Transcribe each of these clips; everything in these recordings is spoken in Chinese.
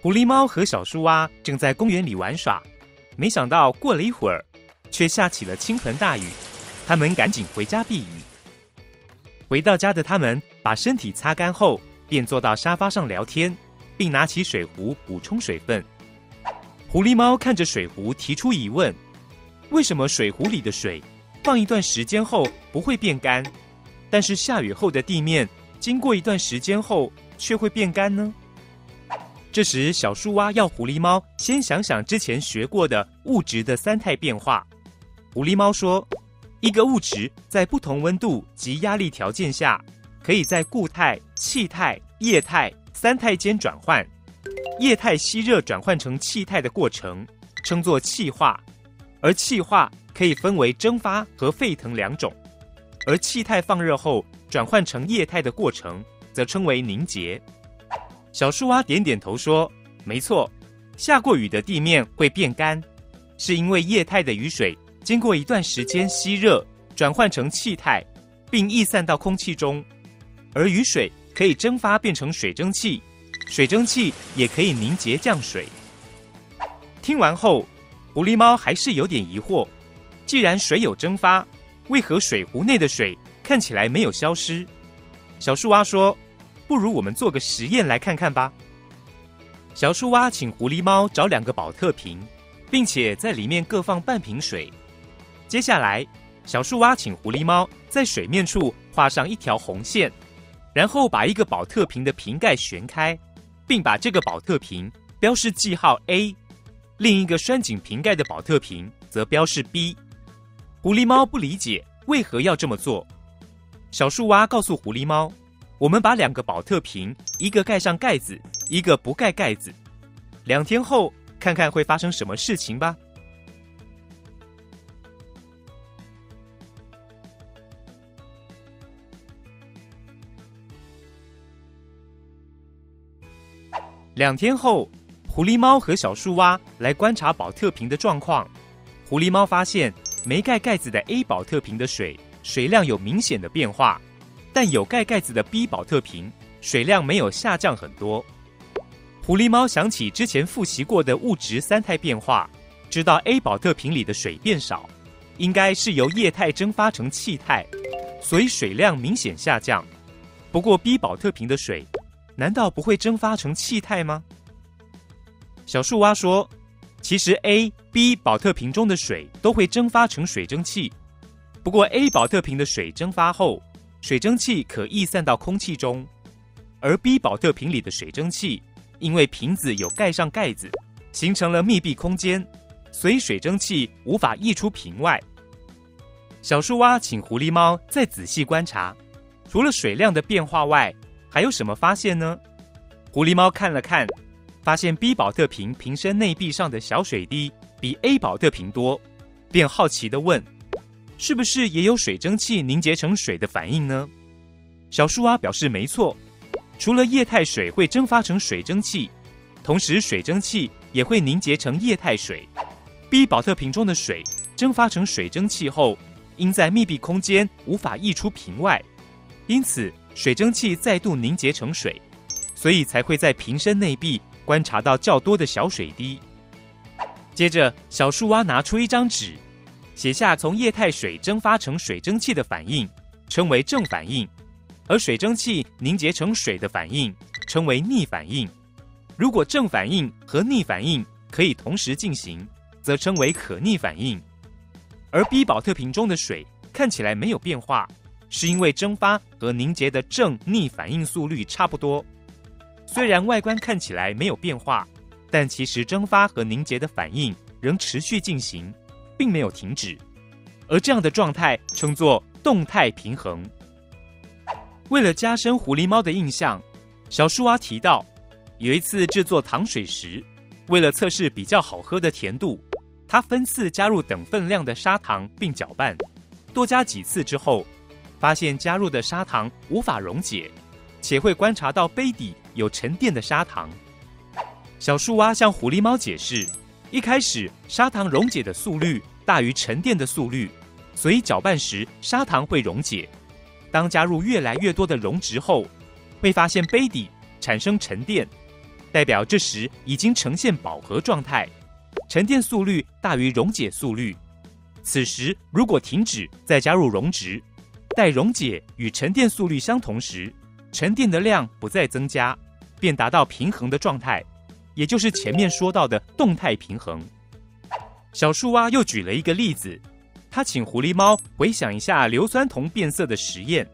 狐狸猫和小树蛙正在公园里玩耍，没想到过了一会儿，却下起了倾盆大雨。他们赶紧回家避雨。回到家的他们，把身体擦干后，便坐到沙发上聊天，并拿起水壶补充水分。狐狸猫看着水壶，提出疑问：为什么水壶里的水放一段时间后不会变干，但是下雨后的地面经过一段时间后却会变干呢？这时，小树蛙要狐狸猫先想想之前学过的物质的三态变化。狐狸猫说。一个物质在不同温度及压力条件下，可以在固态、气态、液态三态间转换。液态吸热转换成气态的过程称作气化，而气化可以分为蒸发和沸腾两种。而气态放热后转换成液态的过程则称为凝结。小树蛙点点头说：“没错，下过雨的地面会变干，是因为液态的雨水。”经过一段时间吸热，转换成气态，并逸散到空气中，而雨水可以蒸发变成水蒸气，水蒸气也可以凝结降水。听完后，狐狸猫还是有点疑惑：既然水有蒸发，为何水壶内的水看起来没有消失？小树蛙说：“不如我们做个实验来看看吧。”小树蛙请狐狸猫找两个保特瓶，并且在里面各放半瓶水。接下来，小树蛙请狐狸猫在水面处画上一条红线，然后把一个保特瓶的瓶盖旋开，并把这个保特瓶标示记号 A，另一个拴紧瓶盖的保特瓶则标示 B。狐狸猫不理解为何要这么做。小树蛙告诉狐狸猫：“我们把两个保特瓶，一个盖上盖子，一个不盖盖子，两天后看看会发生什么事情吧。”两天后，狐狸猫和小树蛙来观察保特瓶的状况。狐狸猫发现没盖盖子的 A 保特瓶的水水量有明显的变化，但有盖盖子的 B 保特瓶水量没有下降很多。狐狸猫想起之前复习过的物质三态变化，知道 A 保特瓶里的水变少，应该是由液态蒸发成气态，所以水量明显下降。不过 B 保特瓶的水。难道不会蒸发成气态吗？小树蛙说：“其实 A、B 保特瓶中的水都会蒸发成水蒸气，不过 A 保特瓶的水蒸发后，水蒸气可逸散到空气中，而 B 保特瓶里的水蒸气因为瓶子有盖上盖子，形成了密闭空间，所以水蒸气无法溢出瓶外。”小树蛙请狐狸猫再仔细观察，除了水量的变化外。还有什么发现呢？狐狸猫看了看，发现 B 保特瓶瓶身内壁上的小水滴比 A 保特瓶多，便好奇的问：“是不是也有水蒸气凝结成水的反应呢？”小树蛙表示没错，除了液态水会蒸发成水蒸气，同时水蒸气也会凝结成液态水。B 保特瓶中的水蒸发成水蒸气后，因在密闭空间无法溢出瓶外，因此。水蒸气再度凝结成水，所以才会在瓶身内壁观察到较多的小水滴。接着，小树蛙拿出一张纸，写下从液态水蒸发成水蒸气的反应，称为正反应；而水蒸气凝结成水的反应，称为逆反应。如果正反应和逆反应可以同时进行，则称为可逆反应。而 B 保特瓶中的水看起来没有变化。是因为蒸发和凝结的正逆反应速率差不多，虽然外观看起来没有变化，但其实蒸发和凝结的反应仍持续进行，并没有停止。而这样的状态称作动态平衡。为了加深狐狸猫的印象，小树蛙提到，有一次制作糖水时，为了测试比较好喝的甜度，他分次加入等分量的砂糖并搅拌，多加几次之后。发现加入的砂糖无法溶解，且会观察到杯底有沉淀的砂糖。小树蛙向狐狸猫解释：一开始砂糖溶解的速率大于沉淀的速率，所以搅拌时砂糖会溶解。当加入越来越多的溶质后，会发现杯底产生沉淀，代表这时已经呈现饱和状态，沉淀速率大于溶解速率。此时如果停止再加入溶质，待溶解与沉淀速率相同时，沉淀的量不再增加，便达到平衡的状态，也就是前面说到的动态平衡。小树蛙又举了一个例子，他请狐狸猫回想一下硫酸铜变色的实验。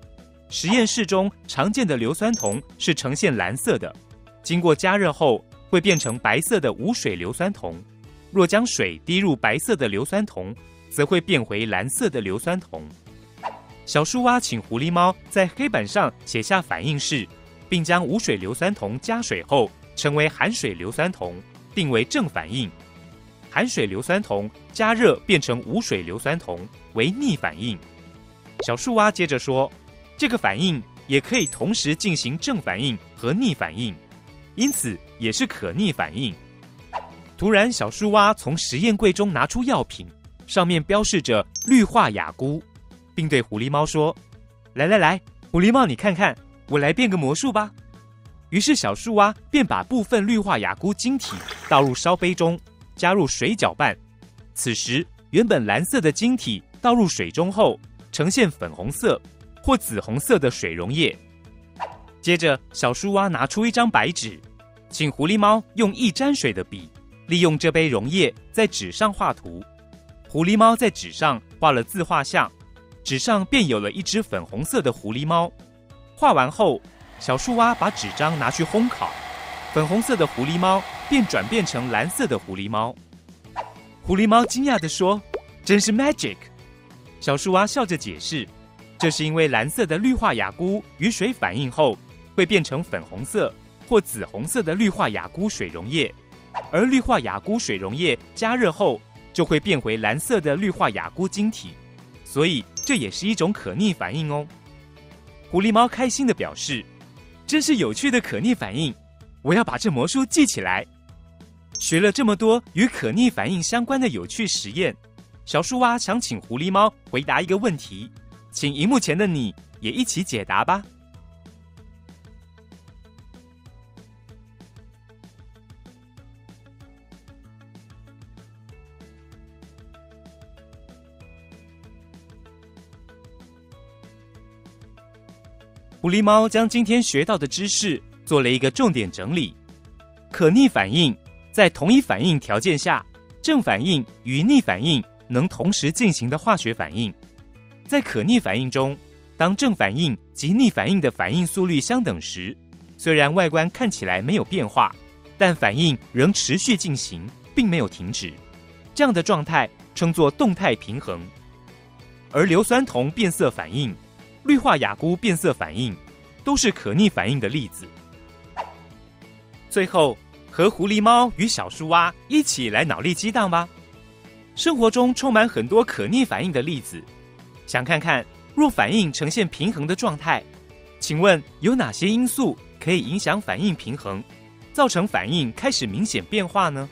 实验室中常见的硫酸铜是呈现蓝色的，经过加热后会变成白色的无水硫酸铜。若将水滴入白色的硫酸铜，则会变回蓝色的硫酸铜。小树蛙请狐狸猫在黑板上写下反应式，并将无水硫酸铜加水后成为含水硫酸铜，定为正反应。含水硫酸铜加热变成无水硫酸铜为逆反应。小树蛙接着说，这个反应也可以同时进行正反应和逆反应，因此也是可逆反应。突然，小树蛙从实验柜中拿出药品，上面标示着氯化亚钴，并对狐狸猫说：“来来来，狐狸猫，你看看，我来变个魔术吧。”于是小树蛙便把部分氯化亚钴晶体倒入烧杯中。加入水搅拌，此时原本蓝色的晶体倒入水中后，呈现粉红色或紫红色的水溶液。接着，小树蛙拿出一张白纸，请狐狸猫用易沾水的笔，利用这杯溶液在纸上画图。狐狸猫在纸上画了自画像，纸上便有了一只粉红色的狐狸猫。画完后，小树蛙把纸张拿去烘烤。粉红色的狐狸猫便转变成蓝色的狐狸猫。狐狸猫惊讶地说：“真是 magic！” 小树蛙笑着解释：“这是因为蓝色的氯化亚钴与水反应后，会变成粉红色或紫红色的氯化亚钴水溶液，而氯化亚钴水溶液加热后就会变回蓝色的氯化亚钴晶体，所以这也是一种可逆反应哦。”狐狸猫开心地表示：“真是有趣的可逆反应。”我要把这魔术记起来。学了这么多与可逆反应相关的有趣实验，小树蛙想请狐狸猫回答一个问题，请荧幕前的你也一起解答吧。狐狸猫将今天学到的知识。做了一个重点整理，可逆反应在同一反应条件下，正反应与逆反应能同时进行的化学反应。在可逆反应中，当正反应及逆反应的反应速率相等时，虽然外观看起来没有变化，但反应仍持续进行，并没有停止。这样的状态称作动态平衡。而硫酸铜变色反应、氯化亚钴变色反应，都是可逆反应的例子。最后，和狐狸猫与小树蛙一起来脑力激荡吧。生活中充满很多可逆反应的例子，想看看若反应呈现平衡的状态，请问有哪些因素可以影响反应平衡，造成反应开始明显变化呢？